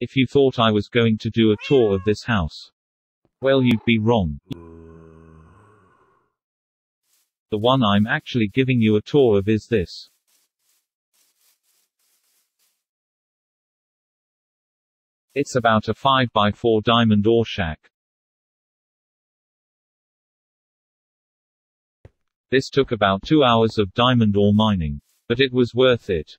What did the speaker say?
If you thought I was going to do a tour of this house, well, you'd be wrong. The one I'm actually giving you a tour of is this. It's about a 5x4 diamond ore shack. This took about two hours of diamond ore mining. But it was worth it.